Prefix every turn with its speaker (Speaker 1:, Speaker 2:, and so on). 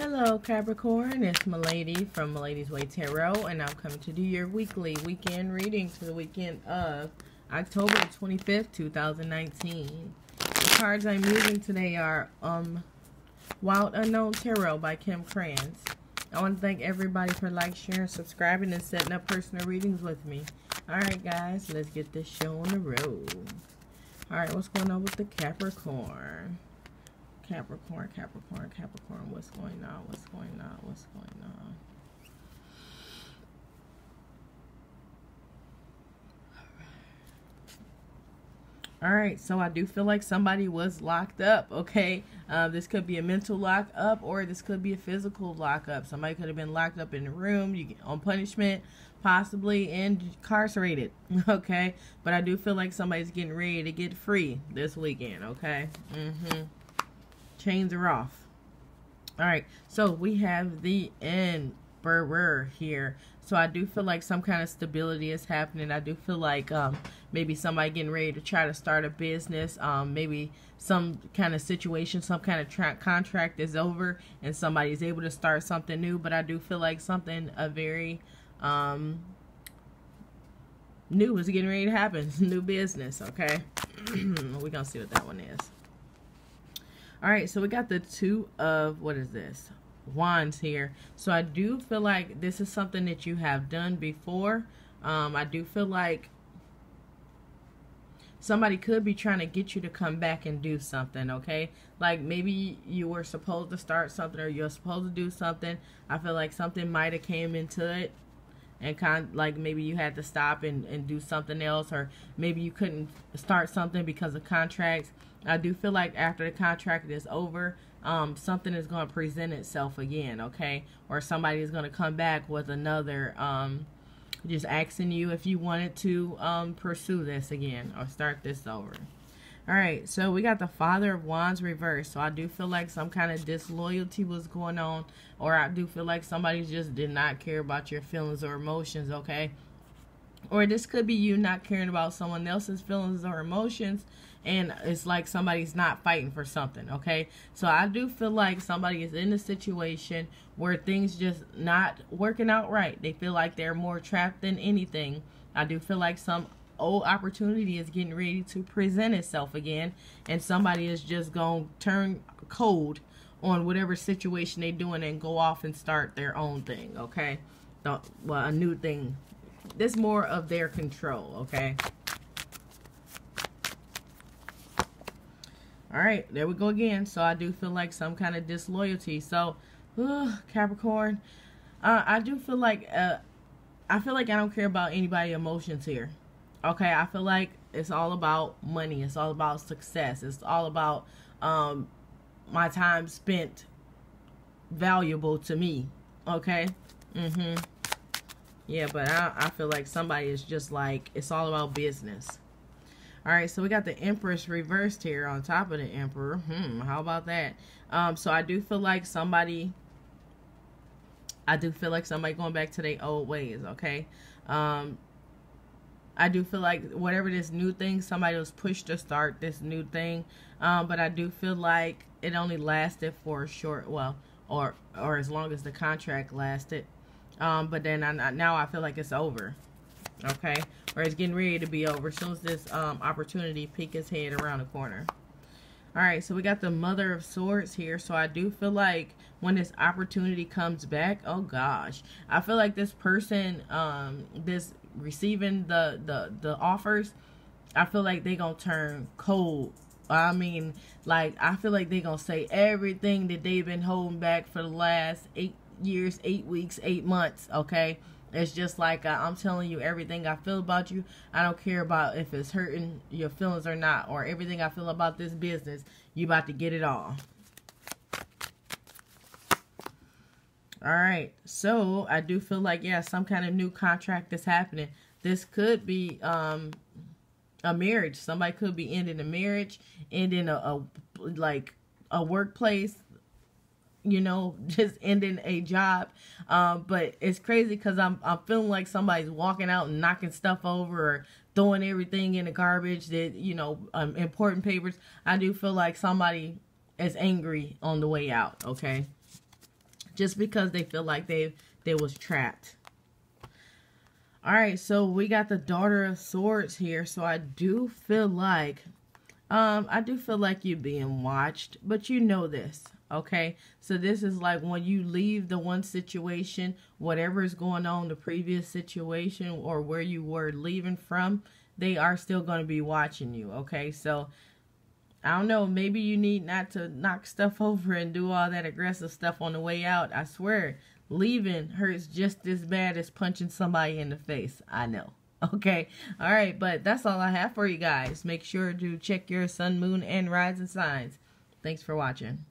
Speaker 1: Hello Capricorn, it's Malady from Malady's Way Tarot and I'm coming to do your weekly weekend reading for the weekend of October 25th, 2019. The cards I'm using today are um, Wild Unknown Tarot by Kim Krans. I want to thank everybody for like, sharing, subscribing, and setting up personal readings with me. Alright guys, let's get this show on the road. Alright, what's going on with the Capricorn? Capricorn, Capricorn, Capricorn. What's going on? What's going on? What's going on? All right, so I do feel like somebody was locked up, okay? Uh, this could be a mental lock up or this could be a physical lock up. Somebody could have been locked up in a room you get, on punishment, possibly incarcerated, okay? But I do feel like somebody's getting ready to get free this weekend, okay? Mm-hmm. Chains are off. All right, so we have the Emperor here. So I do feel like some kind of stability is happening. I do feel like um, maybe somebody getting ready to try to start a business. Um, maybe some kind of situation, some kind of contract is over and somebody is able to start something new. But I do feel like something a very um, new is getting ready to happen. new business, okay? We're going to see what that one is. All right, so we got the two of, what is this? Wands here. So I do feel like this is something that you have done before. Um, I do feel like somebody could be trying to get you to come back and do something, okay? Like maybe you were supposed to start something or you're supposed to do something. I feel like something might have came into it and kind of like maybe you had to stop and, and do something else or maybe you couldn't start something because of contracts I do feel like after the contract is over, um, something is going to present itself again, okay? Or somebody is going to come back with another, um, just asking you if you wanted to um, pursue this again or start this over. All right, so we got the Father of Wands reversed. So I do feel like some kind of disloyalty was going on, or I do feel like somebody just did not care about your feelings or emotions, okay? Or this could be you not caring about someone else's feelings or emotions and it's like somebody's not fighting for something, okay? So I do feel like somebody is in a situation where things just not working out right. They feel like they're more trapped than anything. I do feel like some old opportunity is getting ready to present itself again and somebody is just going to turn cold on whatever situation they're doing and go off and start their own thing, okay? well, a new thing. This more of their control, okay? All right, there we go again. So I do feel like some kind of disloyalty. So, uh, Capricorn, uh, I do feel like uh, I feel like I don't care about anybody' emotions here. Okay, I feel like it's all about money. It's all about success. It's all about um, my time spent valuable to me. Okay. Mm-hmm. Yeah, but I, I feel like somebody is just like it's all about business. All right, so we got the Empress reversed here on top of the Emperor. Hmm, how about that? Um, so I do feel like somebody, I do feel like somebody going back to their old ways, okay? Um, I do feel like whatever this new thing, somebody was pushed to start this new thing. Um, but I do feel like it only lasted for a short, well, or or as long as the contract lasted. Um, but then I, now I feel like it's over okay? Or it's getting ready to be over as soon as this um, opportunity peek its head around the corner. All right, so we got the Mother of Swords here. So I do feel like when this opportunity comes back, oh gosh, I feel like this person, um, this receiving the the the offers, I feel like they gonna turn cold. I mean, like I feel like they gonna say everything that they've been holding back for the last eight years, eight weeks, eight months. Okay, it's just like uh, I'm telling you everything I feel about you. I don't care about if it's hurting your feelings or not, or everything I feel about this business. You about to get it all. All right, so I do feel like yeah, some kind of new contract is happening. This could be um a marriage. Somebody could be ending a marriage, ending a, a like a workplace you know, just ending a job. Um, but it's crazy because I'm I'm feeling like somebody's walking out and knocking stuff over or throwing everything in the garbage that you know um, important papers. I do feel like somebody is angry on the way out. Okay. Just because they feel like they they was trapped. All right, so we got the daughter of swords here. So I do feel like um I do feel like you're being watched, but you know this. Okay, so this is like when you leave the one situation, whatever is going on, the previous situation, or where you were leaving from, they are still going to be watching you. Okay, so I don't know, maybe you need not to knock stuff over and do all that aggressive stuff on the way out. I swear, leaving hurts just as bad as punching somebody in the face. I know. Okay. All right. But that's all I have for you guys. Make sure to check your sun, moon, and rising signs. Thanks for watching.